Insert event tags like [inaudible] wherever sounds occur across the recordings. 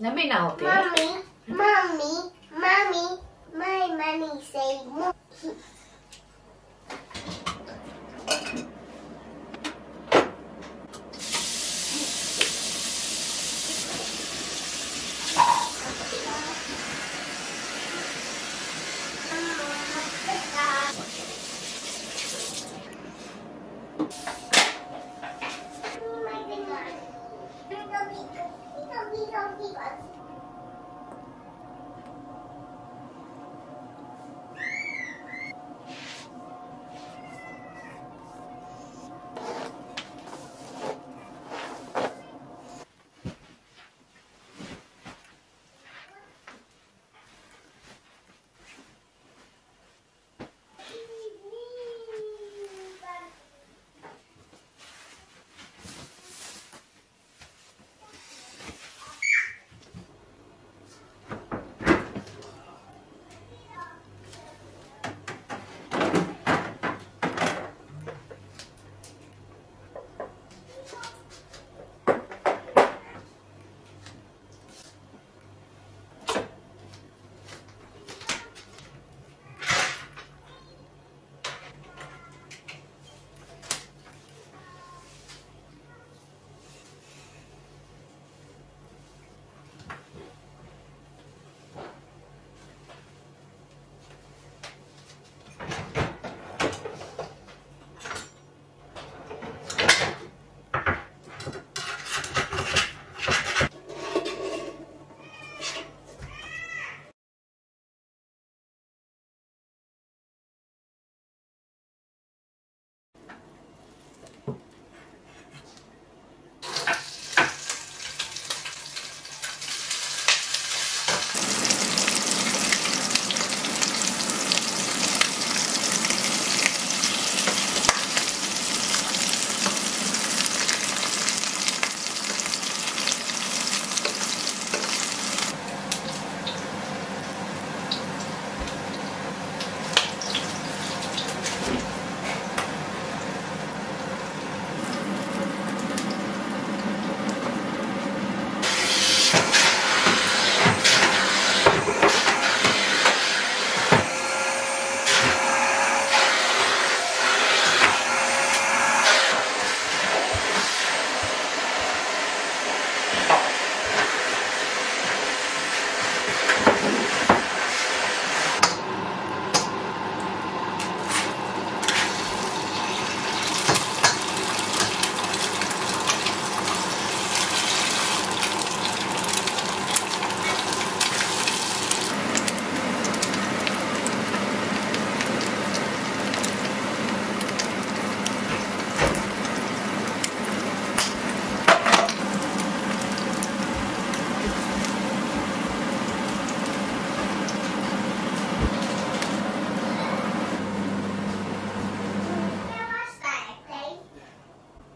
Let me now, okay? Mommy, mommy, mommy, my mommy say.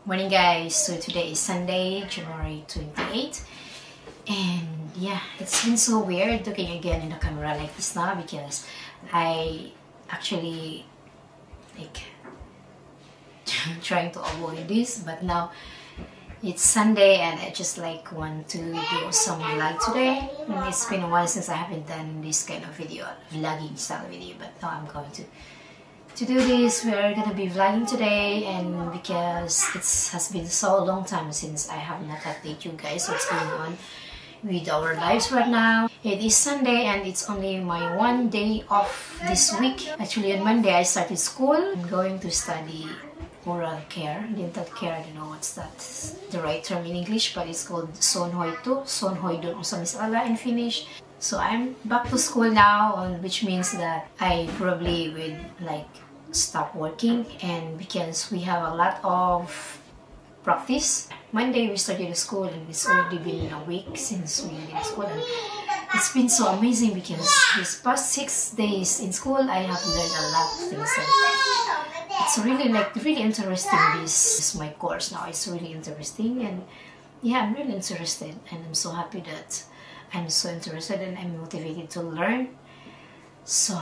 Morning guys, so today is Sunday, January 28 and yeah, it's been so weird looking again in the camera like this now because I actually like [laughs] trying to avoid this but now it's Sunday and I just like want to do some vlog today. And it's been a while since I haven't done this kind of video, vlogging style video but now I'm going to to do this we're gonna be vlogging today and because it has been so long time since I have not updated you guys what's going on with our lives right now. It is Sunday and it's only my one day off this week. Actually on Monday I started school. I'm going to study oral care dental care. I don't know what's that the right term in English but it's called Suunhoito Sonhoidon sa Misala in Finnish. So I'm back to school now which means that I probably will like stop working and because we have a lot of practice. Monday we started school and it's already been a week since we in school. And it's been so amazing because these past six days in school I have learned a lot of things. And it's really like really interesting this is my course now. It's really interesting and yeah I'm really interested and I'm so happy that I'm so interested and I'm motivated to learn. So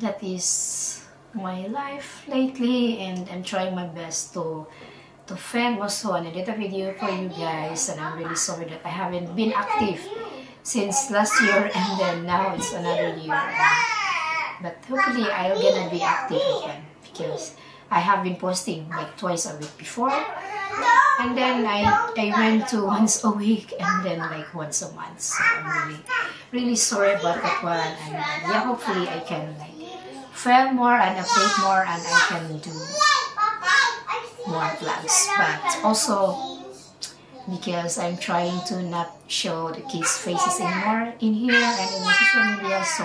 that is my life lately and I'm trying my best to to film also and edit a video for you guys and I'm really sorry that I haven't been active since last year and then now it's another year. But hopefully I'm gonna be active again because I have been posting like twice a week before. And then I, I went to once a week and then like once a month. So I'm really really sorry about that one. And yeah hopefully I can like film more and update more and I can do more vlogs but also because I'm trying to not show the kids faces anymore in here and in social media so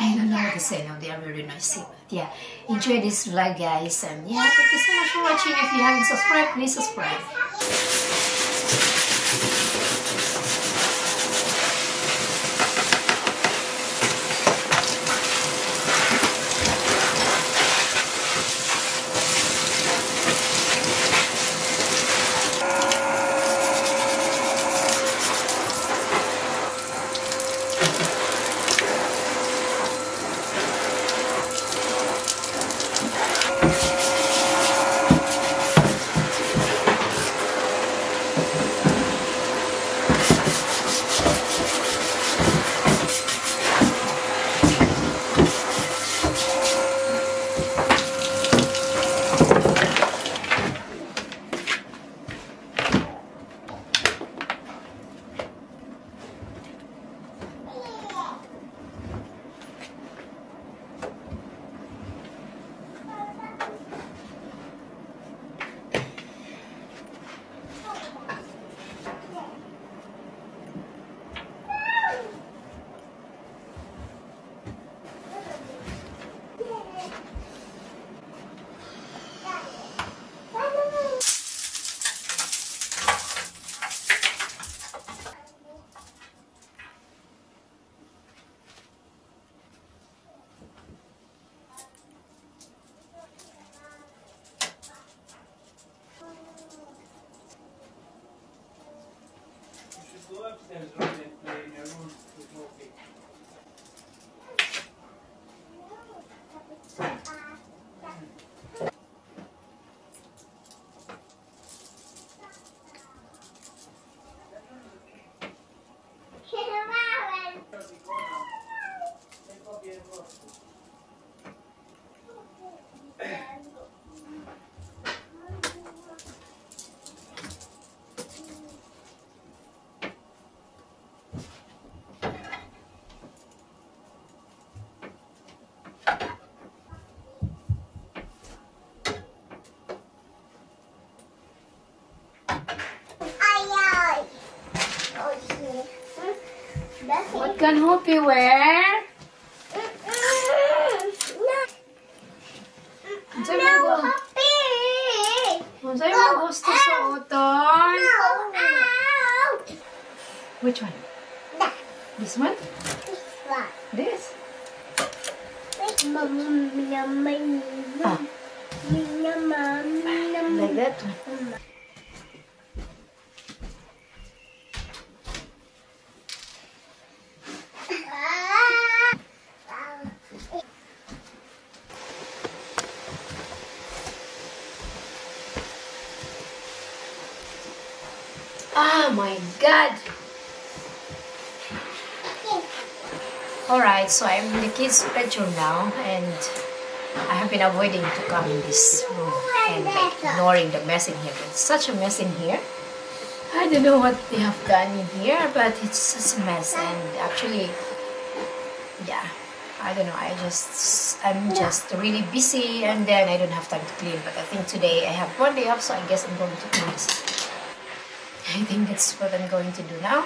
I don't know what to say now. They are very noisy. But yeah, enjoy this vlog, guys. And yeah, thank you so much for watching. If you haven't subscribed, please subscribe. What can Hopi wear? Unsay mo go? Unsay mo gusto sa uton? Which one? This one? This? Ah, like that one. Oh my god! Alright, so I'm in the kids' bedroom now and I have been avoiding to come in this room and like ignoring the mess in here. It's such a mess in here. I don't know what they have done in here, but it's such a mess and actually, yeah, I don't know. I just, I'm just really busy and then I don't have time to clean. But I think today I have one day off, so I guess I'm going to clean this. I think that's what I'm going to do now.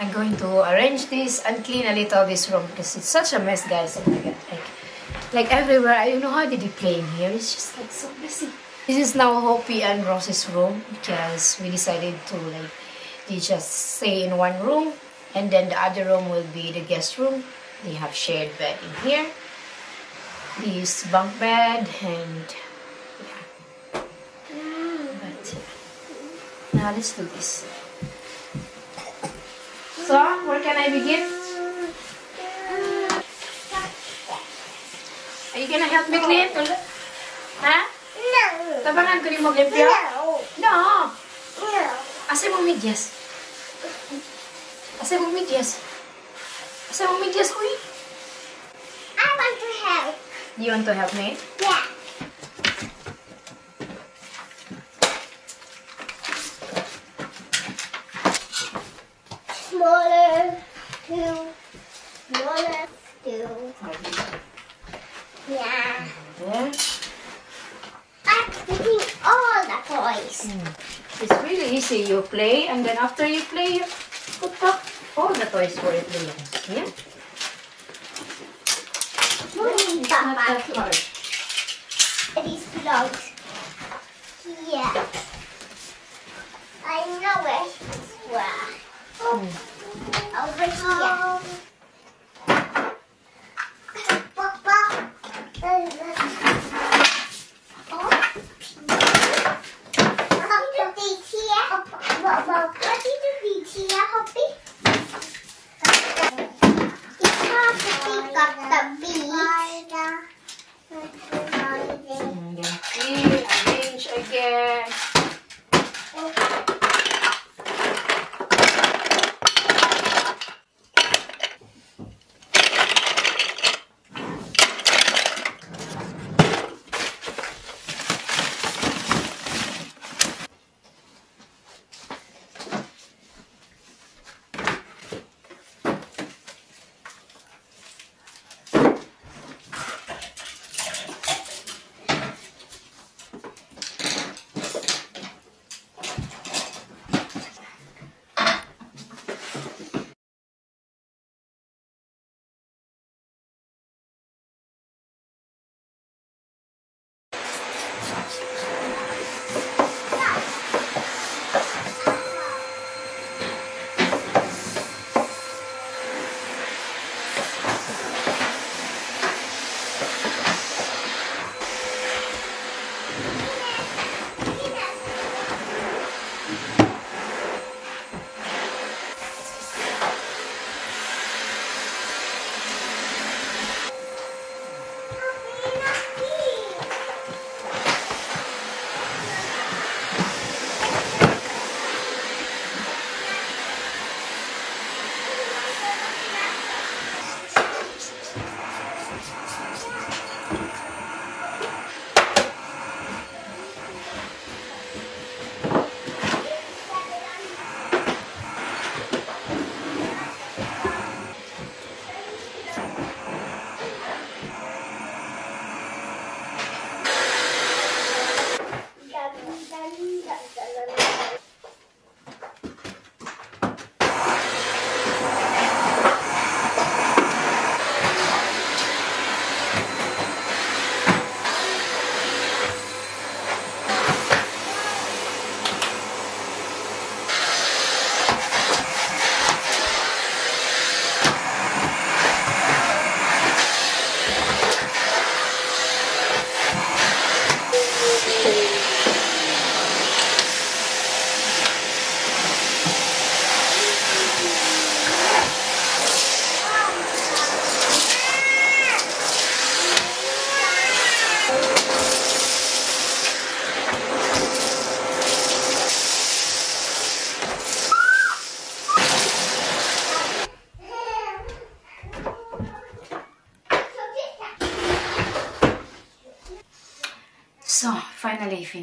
I'm going to arrange this and clean a little this room because it's such a mess, guys. Oh my god, like, like everywhere. I don't know how did they play in here. It's just like so messy. This is now Hopi and Rose's room because we decided to like they just stay in one room and then the other room will be the guest room. They have shared bed in here. This bunk bed and Now let's do this. So, where can I begin? Are you gonna help me clean? Huh? No. Tabangan ko rin mag-limpyo? No. No. Asa mo medyas? Asa mo medyas? Asa mo medyas ko? I want to help. You want to help me? Yeah. Easy. You play, and then after you play, you put back all the toys where it belongs. Yeah? Putting It's not that hard. This belongs here. I know where it's where. Hmm. Over here. Papa.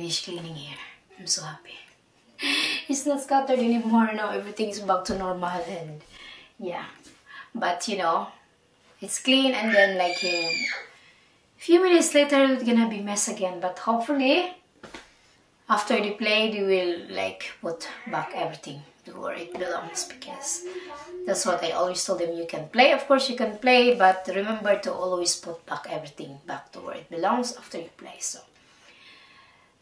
Finished cleaning here. I'm so happy. [laughs] It's not scattered anymore now. Everything is back to normal and yeah. But you know, it's clean and then like a few minutes later it's gonna be mess again. But hopefully after the play they will like put back everything to where it belongs because that's what I always told them you can play of course you can play but remember to always put back everything back to where it belongs after you play so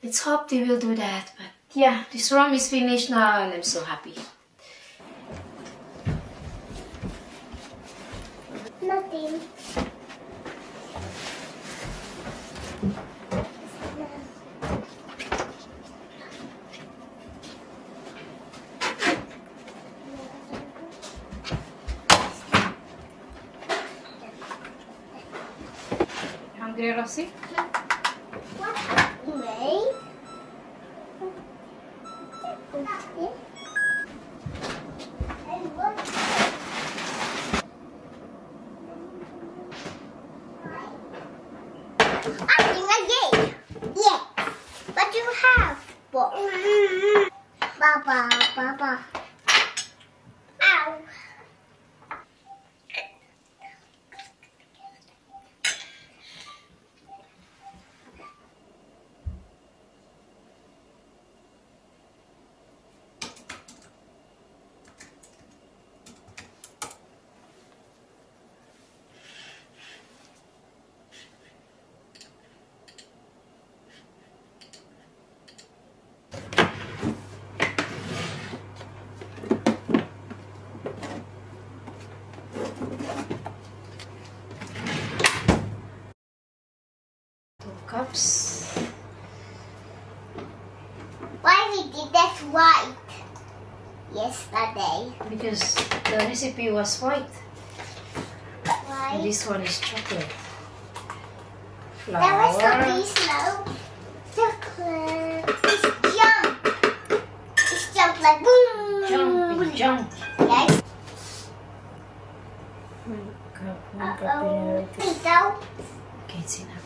let's hope they will do that but yeah this room is finished now and I'm so happy Nothing. hungry, Rosie? What you made? Okay. And what? Acting again. Yeah. What do you have? What? Baba, Baba. Ow. Two cups. Why we did that white yesterday? Because the recipe was white. Why? This one is chocolate. That was Flour. so slow. Chocolate. It's jump. It's jump like boom. Jump, jump. Yes. One cup, one Uh oh. Okay, it's enough.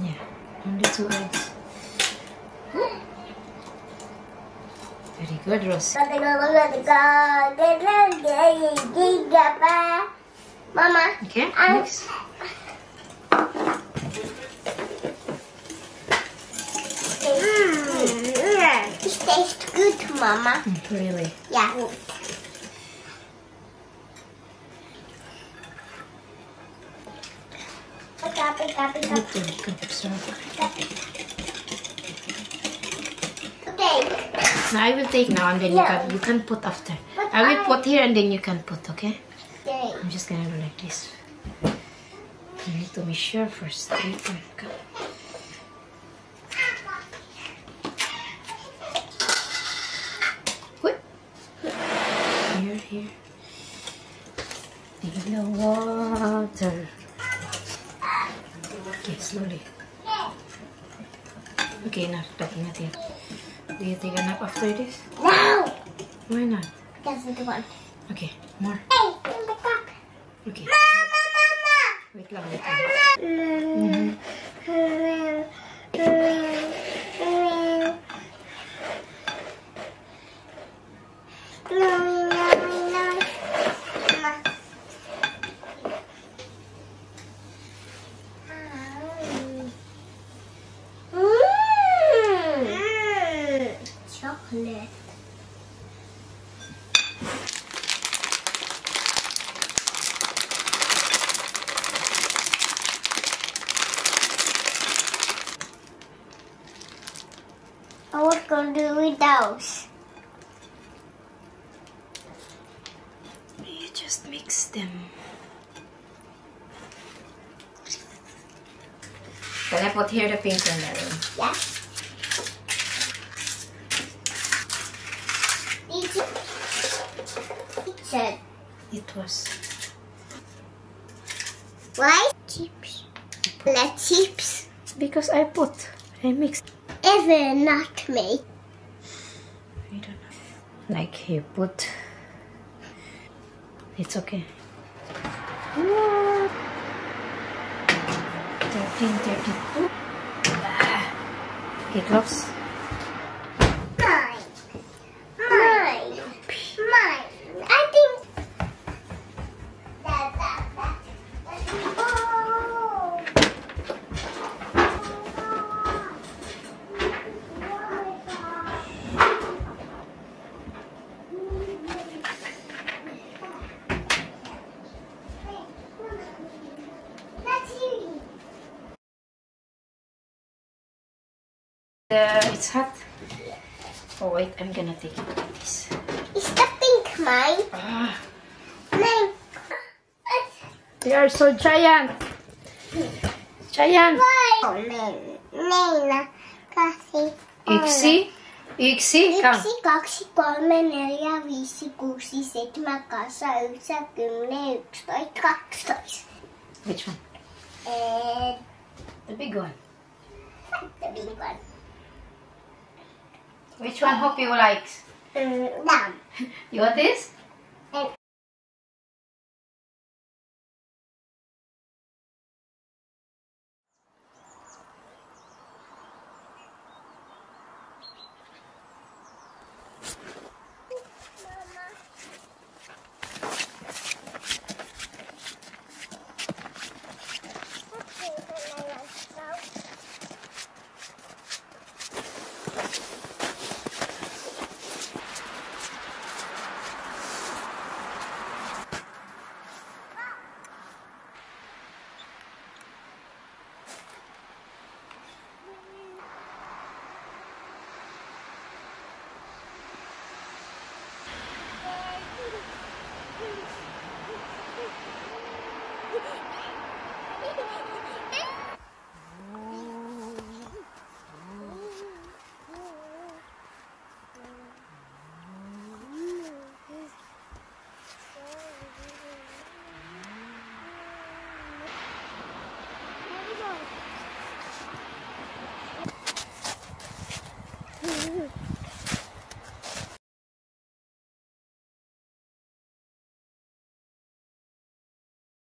Yeah, only two eggs. Rosie. Mama. Okay, mix. Mm, it tastes good, Mama. Mm, Really? Yeah. Copy, copy, Good, copy. good, good. Okay. Now I will take now and then you can you can put after. But I will I- put here and then you can put, okay? Okay. I'm just gonna do like this. You need to be sure first. Wait, wait, come. Wait. Here, here. In the water. Okay, slowly. Okay, enough. That's enough here. Do you take a nap after this? Now. Why not? That's the one. Okay, more. Hey, in the cup. Okay. Mama, mama. Wait lang, wait lang. Mhm. Chocolate. I was gonna do with those. You just mix them. Can I put here the pink one, darling? Yeah. Did you? It said, It was. why? Chips. Let chips. Because I put. I mixed. Ever not me. I don't know. Like you put. It's okay. What? 13, 32. Ah. Okay, close. it's hot. Oh wait, I'm gonna take it like this. Is the pink mine? Ah. Mine. They are so giant. Giant. Why? Yksi. Yksi. Yksi, kaksi, kolme, neljä, viisi, kuusi, seitsemän, kahdeksan, yhdeksän, kymmenen, yksitoista, kaksitoista. Which one? The big one. The big one. Which one Hope you like? Um, uh, that. [laughs] you want this?